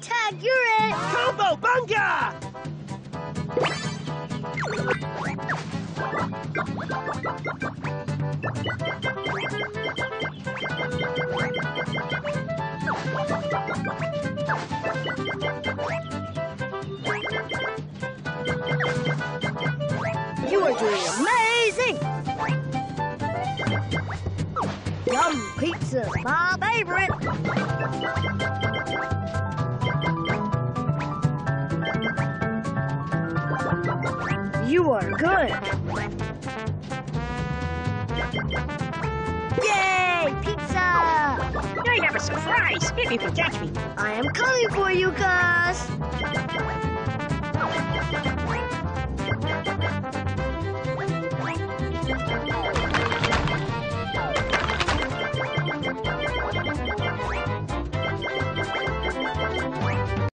tag, you're it. Combo bunga! You are doing amazing. Yum pizza, my favorite. You are good. Yay, pizza! I have a surprise if you can catch me. I am coming for you, Gus.